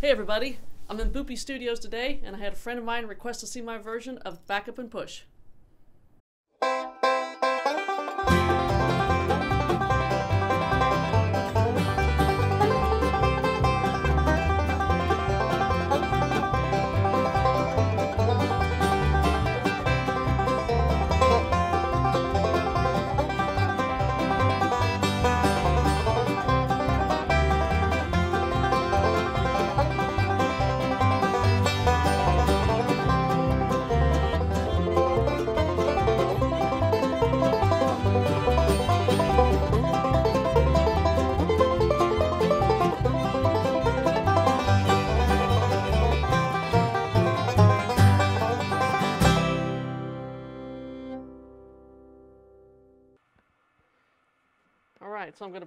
Hey everybody, I'm in Boopy Studios today, and I had a friend of mine request to see my version of Back Up and Push.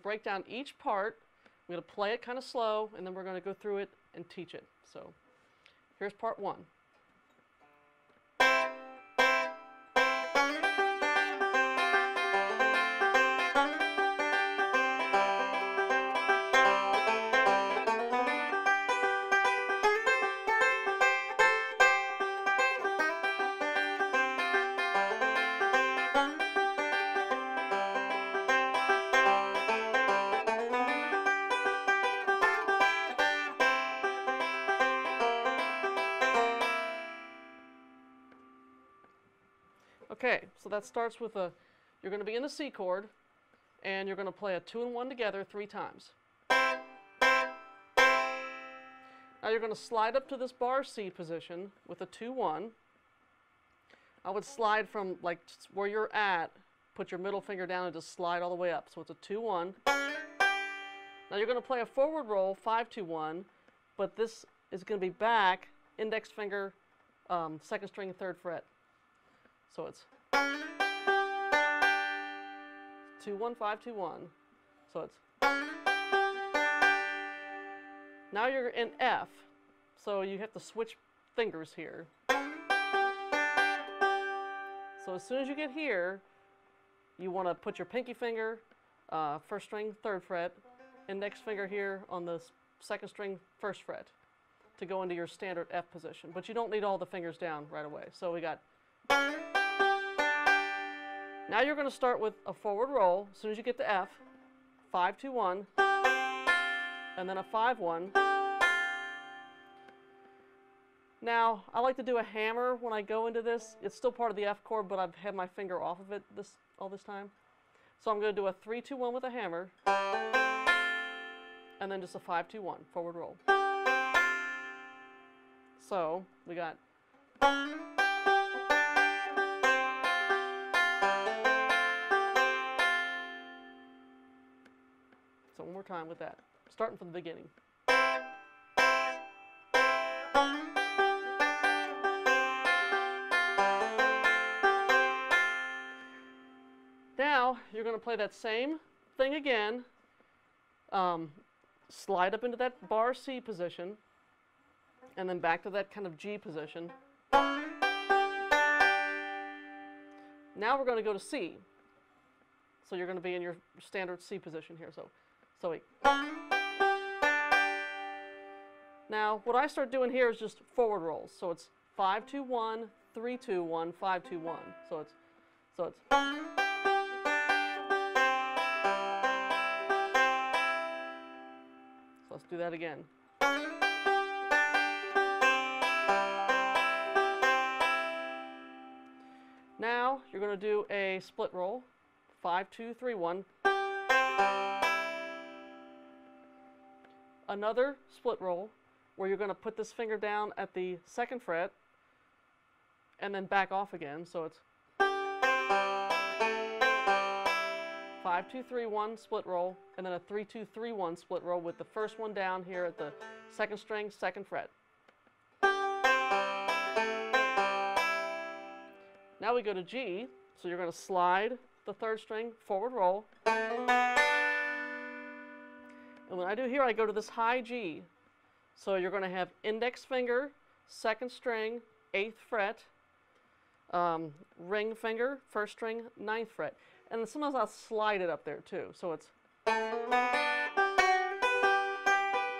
To break down each part. I'm going to play it kind of slow, and then we're going to go through it and teach it. So here's part one. That starts with a, you're going to be in the C chord, and you're going to play a two and one together three times. Now you're going to slide up to this bar C position with a 2-1. I would slide from like where you're at, put your middle finger down and just slide all the way up. So it's a 2-1. Now you're going to play a forward roll, 5-2-1, but this is going to be back, index finger, um, second string, third fret. So it's two one five two one. So it's now you're in F. So you have to switch fingers here. So as soon as you get here, you want to put your pinky finger, uh, first string, third fret, index finger here on the second string, first fret, to go into your standard F position. But you don't need all the fingers down right away. So we got now you're going to start with a forward roll as soon as you get to F, 5 2 1, and then a 5 1. Now, I like to do a hammer when I go into this. It's still part of the F chord, but I've had my finger off of it this all this time. So I'm going to do a 3 2 1 with a hammer, and then just a 5 2 1 forward roll. So we got. More time with that, starting from the beginning. Now you're going to play that same thing again. Um, slide up into that bar C position, and then back to that kind of G position. Now we're going to go to C. So you're going to be in your standard C position here. So, so we. Now, what I start doing here is just forward rolls. So it's 5 2 1, 3 2 1, 5 2 1. So it's so it's So let's do that again. Now you're going to do a split roll. Five, two, three, one. Another split roll where you're going to put this finger down at the second fret and then back off again. So it's five, two, three, one split roll, and then a three, two, three, one split roll with the first one down here at the second string, second fret. Now we go to G, so you're going to slide the third string, forward roll. And when I do here, I go to this high G. So you're going to have index finger, second string, eighth fret, um, ring finger, first string, ninth fret. And sometimes I'll slide it up there too. So it's.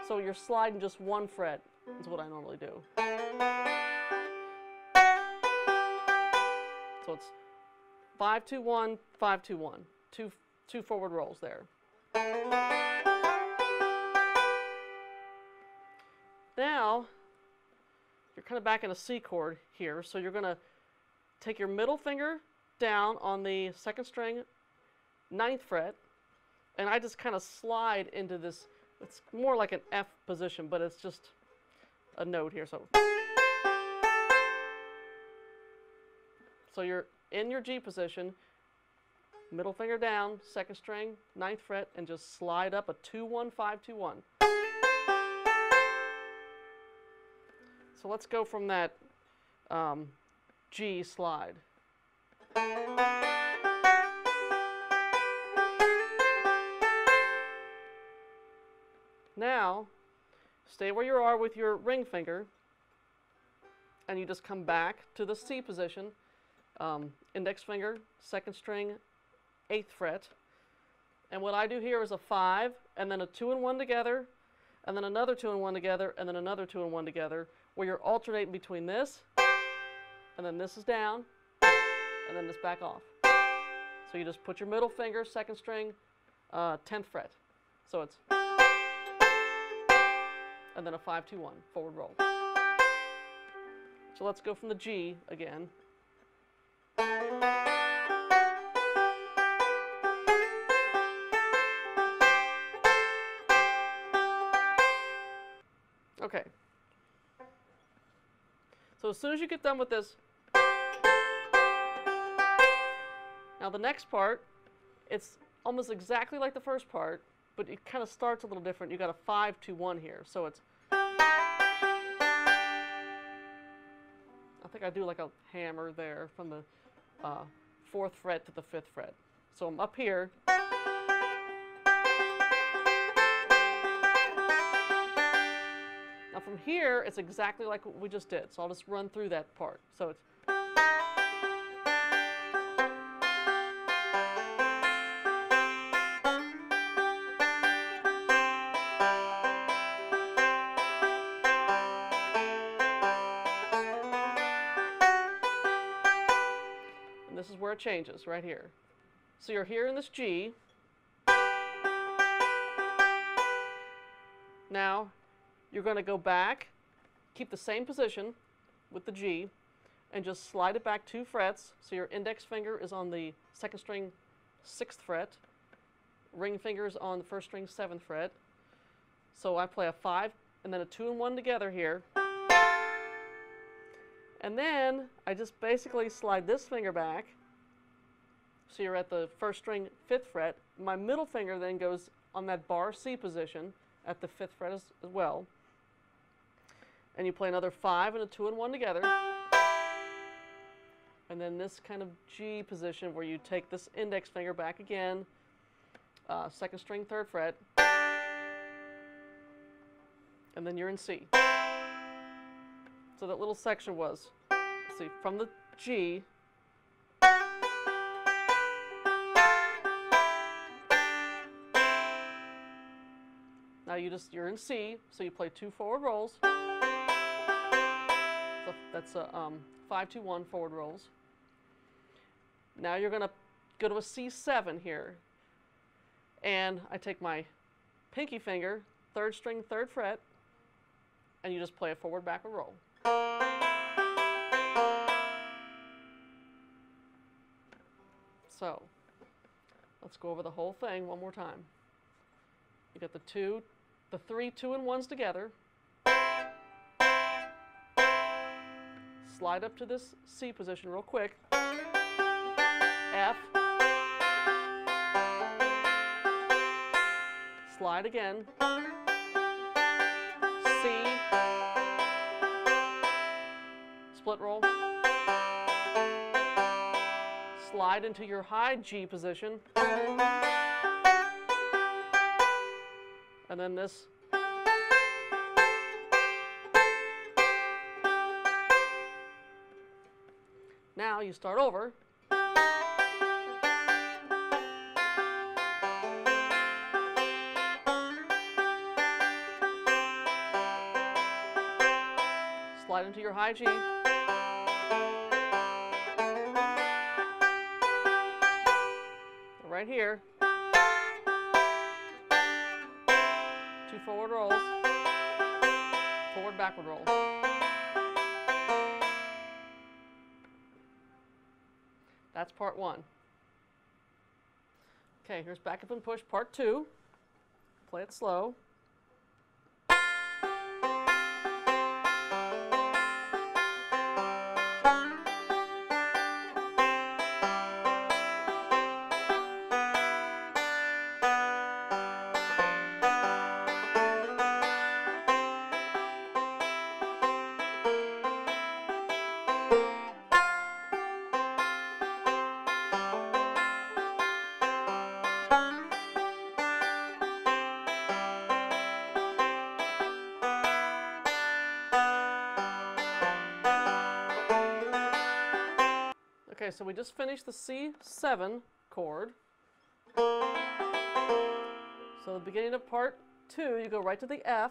So you're sliding just one fret is what I normally do. So it's five two one five two one two two forward rolls there. Now you're kind of back in a C chord here, so you're going to take your middle finger down on the second string, ninth fret, and I just kind of slide into this. It's more like an F position, but it's just a note here. So, so you're in your G position, middle finger down, second string, ninth fret, and just slide up a two one five two one. So let's go from that um, G slide. Now, stay where you are with your ring finger, and you just come back to the C position, um, index finger, second string, eighth fret. And what I do here is a five, and then a two and one together, and then another two and one together, and then another two and one together, where you're alternating between this, and then this is down, and then this back off. So you just put your middle finger, second string, uh, 10th fret. So it's, and then a 5 2 1, forward roll. So let's go from the G again. So as soon as you get done with this, now the next part, it's almost exactly like the first part, but it kind of starts a little different. You got a five to one here, so it's. I think I do like a hammer there from the uh, fourth fret to the fifth fret. So I'm up here. Here, it's exactly like what we just did. So I'll just run through that part. So it's and this is where it changes, right here. So you're here in this G. Now, you're going to go back, keep the same position with the G, and just slide it back two frets. So your index finger is on the second string, sixth fret. Ring fingers on the first string, seventh fret. So I play a five and then a two and one together here. And then I just basically slide this finger back. So you're at the first string, fifth fret. My middle finger then goes on that bar C position at the fifth fret as, as well. And you play another five and a two and one together. And then this kind of G position where you take this index finger back again, uh, second string, third fret, and then you're in C. So that little section was, see, from the G, now you just, you're in C, so you play two forward rolls. That's a um, five, two, one forward rolls. Now you're gonna go to a C7 here. And I take my pinky finger, third string, third fret, and you just play a forward, backward roll. So, let's go over the whole thing one more time. You got the two, the three two and ones together. Slide up to this C position real quick. F. Slide again. C. Split roll. Slide into your high G position. And then this. Now you start over. Slide into your high G. Right here. Two forward rolls, forward backward rolls. That's part one. Okay, here's back up and push part two. Play it slow. Okay, so we just finished the C7 chord. So the beginning of part two, you go right to the F.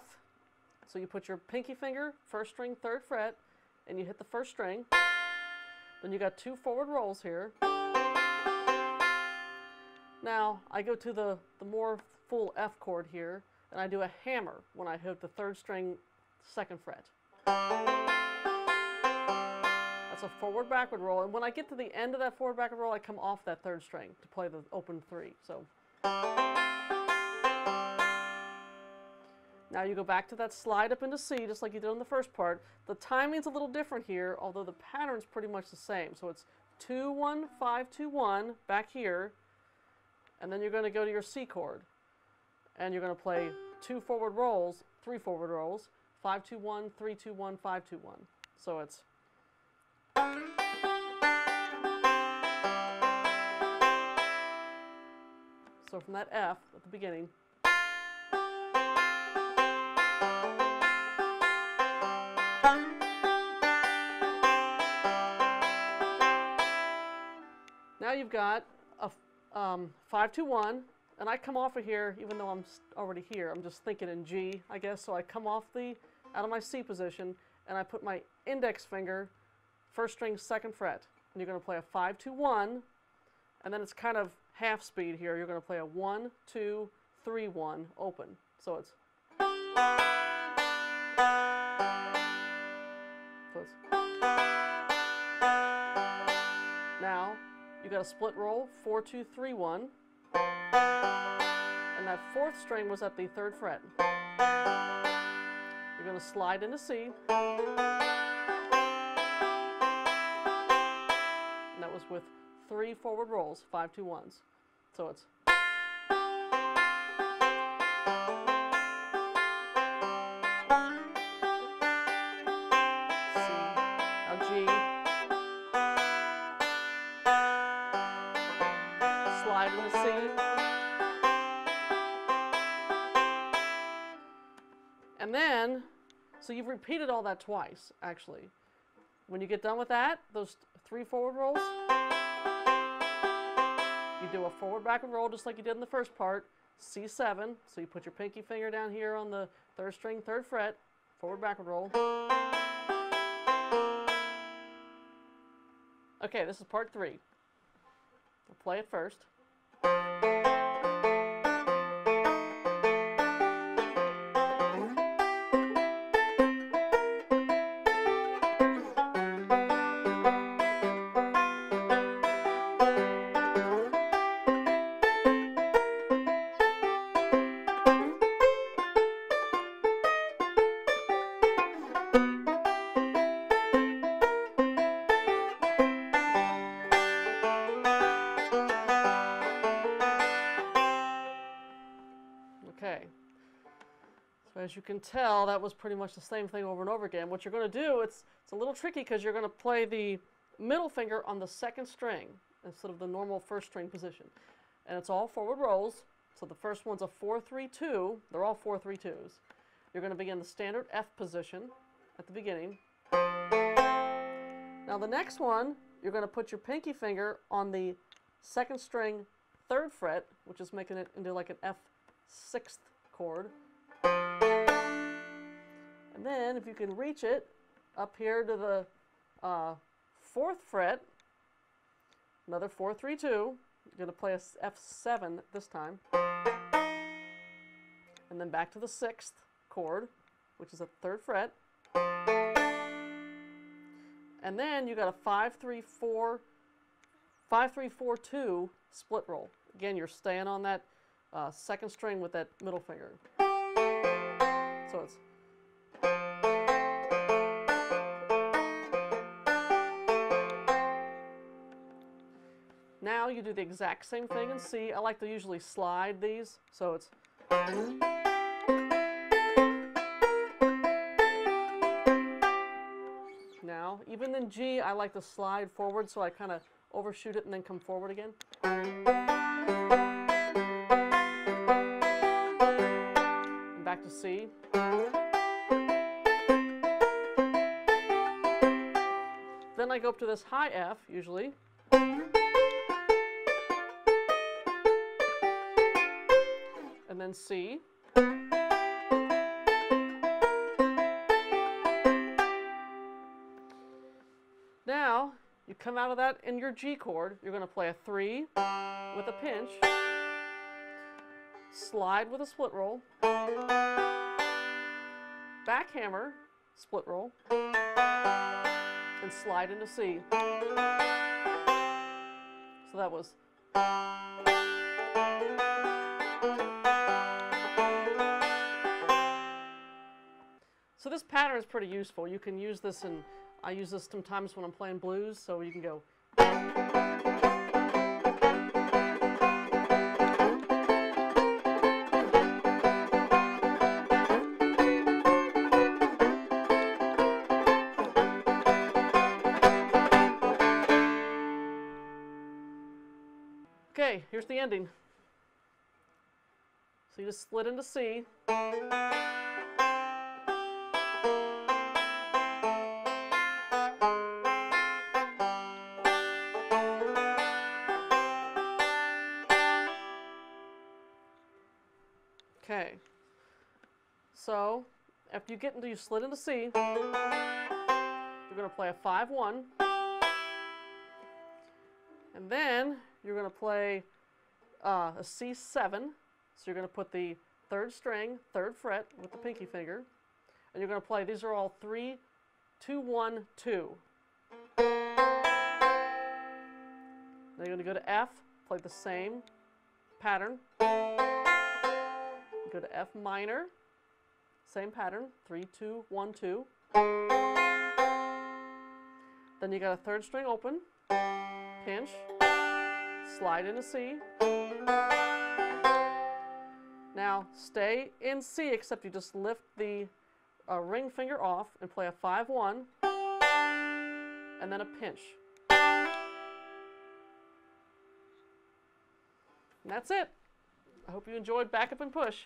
So you put your pinky finger, first string, third fret, and you hit the first string. Then you got two forward rolls here. Now I go to the, the more full F chord here, and I do a hammer when I hit the third string, second fret. That's a forward backward roll. And when I get to the end of that forward backward roll, I come off that third string to play the open three. So now you go back to that slide up into C just like you did in the first part. The timing's a little different here, although the pattern's pretty much the same. So it's 2 1 5 2 1 back here, and then you're going to go to your C chord. And you're going to play two forward rolls, three forward rolls, 5 2 1 3 2 1 5 2 1. So it's so from that F at the beginning, now you've got a um, 5 2 1, and I come off of here, even though I'm already here, I'm just thinking in G, I guess, so I come off the, out of my C position, and I put my index finger first string, second fret. And you're going to play a 5 2 1, and then it's kind of half speed here. You're going to play a 1 2 3 1 open. So it's. So it's now you got a split roll 4 2 3 1, and that fourth string was at the third fret. You're going to slide into C. with three forward rolls, five, two, ones. So it's and then, so you've repeated all that twice, actually. When you get done with that, those three forward rolls, you do a forward backward roll just like you did in the first part, C7, so you put your pinky finger down here on the third string, third fret, forward backward roll. Okay, this is part three. We'll play it first. Okay. So as you can tell, that was pretty much the same thing over and over again. What you're going to do, it's, it's a little tricky because you're going to play the middle finger on the second string instead of the normal first string position. And it's all forward rolls. So the first one's a 4-3-2. They're all 4-3-2s. You're going to begin the standard F position at the beginning. Now the next one, you're going to put your pinky finger on the second string third fret, which is making it into like an F sixth chord. And then if you can reach it, up here to the uh, fourth fret, another four, three, two. You're going to play a F7 this time. And then back to the sixth chord, which is a third fret. And then you got a five, three, four, five, three, four, two split roll. Again, you're staying on that uh, second string with that middle finger. So it's Now you do the exact same thing in C. I like to usually slide these, so it's now. Even in G, I like to slide forward, so I kind of overshoot it and then come forward again. C. Then I go up to this high F, usually. And then C. Now, you come out of that in your G chord, you're going to play a 3 with a pinch, slide with a split roll, back hammer, split roll, and slide into C. So that was. So this pattern is pretty useful. You can use this and I use this sometimes when I'm playing blues, so you can go. Here's the ending. So you just split into C. Okay. So after you get into you slid into C, you're going to play a 5-1. And then you're going to play uh, a C7. So you're going to put the third string, third fret with the pinky finger. And you're going to play, these are all three, two, one, two. Then you're going to go to F, play the same pattern. Go to F minor, same pattern, three, two, one, two. Then you got a third string open, pinch, slide into C. Now stay in C except you just lift the uh, ring finger off and play a 5-1 and then a pinch. And that's it. I hope you enjoyed Back Up and Push.